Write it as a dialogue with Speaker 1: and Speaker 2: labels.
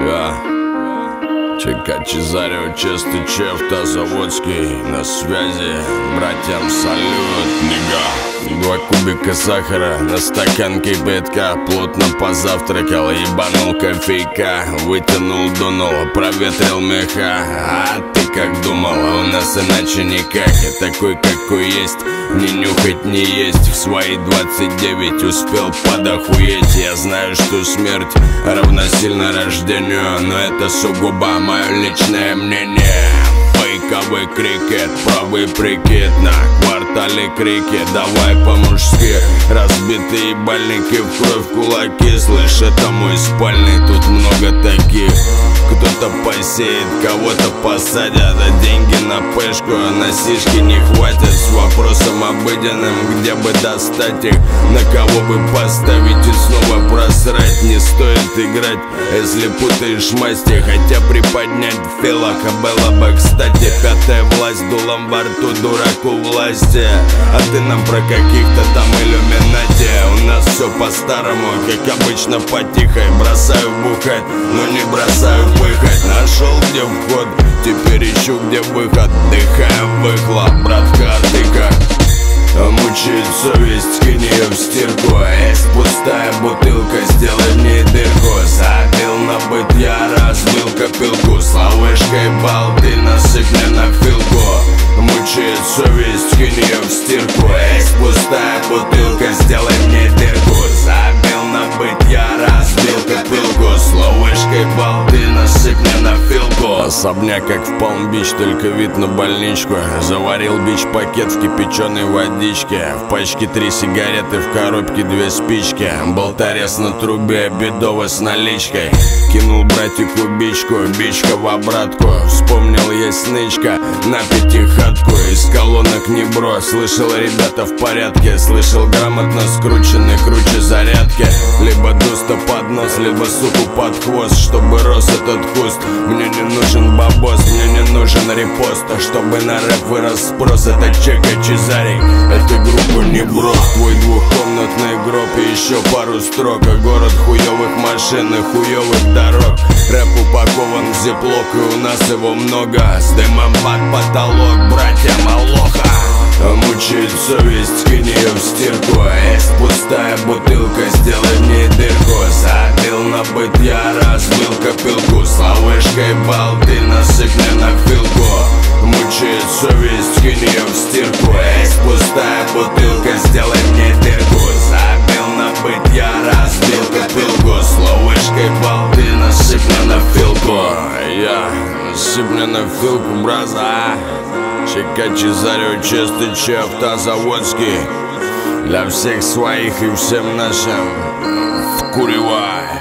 Speaker 1: Я Чека Чезарева, Честы Чеф, Тазаводский На связи, братьям салют, нига. Два кубика сахара на стакан кипятка Плотно позавтракал, ебанул кофейка. Вытянул, дунул, проветрил меха. А ты как думал, у нас иначе никак. Я такой, какой есть не нюхать, не есть. В свои 29 успел подохуеть. Я знаю, что смерть равносильно рождению Но это сугубо мое личное мнение. Фейковый крикет, правый прикид на квартале крики. Давай по-мужски, разбитые ебальники в кровь кулаки. Слышь, это мой спальный, тут много таких кто-то посеет, кого-то посадят А деньги на пешку, а на сишки не хватит. С вопросом обыденным, где бы достать их На кого бы поставить и снова просрать. Не стоит играть, если путаешь масти Хотя приподнять филаха было бы кстати Пятая власть дулом во рту, дураку власти. А ты нам про каких-то там иллюминати. У нас все по-старому, как обычно по-тихой Бросаю бухать, но не бросаю выход Нашел где вход, теперь ищу где выход. Дыхаю выхлоп, братка, ты как? Мучает совесть, кинь в стирку. Есть пустая бутылка, сделай мне дырку. Забил на быт, я разбил копилку. С ловышкой балды, насыпь мне на филку Мучает совесть, кинь в стирку. Есть пустая бутылка, сделай мне дырку. Забил на быт, я разбил копилку С ловышкой балды, насыпь мне на филку Особняк как в Палм-Бич, только вид на больничку. Заварил бич-пакет в кипяченой водичке. В пачке три сигареты, в коробке две спички. Болторез на трубе, бедово с наличкой. Кинул братику бичку, бичка в обратку. Вспомнил есть нычка на пятихатку. Из колонок не бро, слышал ребята в порядке. Слышал грамотно скрученный круче зарядки Либо дуста под нос, либо суку под хвост Чтобы рос этот куст. Мне не нужен бабос, мне не нужен репост А чтобы на рэп вырос спрос, это Чека Чезарий Это группа не брос, твой двухкомнатный гроб И еще пару строк, а город хуевых машин и хуевых дорог. Рэп упакован в зиплок и у нас его много. С дымом под потолок, братья Малоха. Мучает совесть, кинь ее в стирку Есть пустая бутылка, сделай Балды, насыпь мне на филку Мучает совесть, кинь ее в стирку Есть пустая бутылка, сделай мне дырку Забил на быт, я разбил копилку С ловышкой балды, насыпь мне на филку Я, насыпь мне на филку, браза Чека Чезарева, чистый чеф, Тазаводский Для всех своих и всем нашим. Вкуривай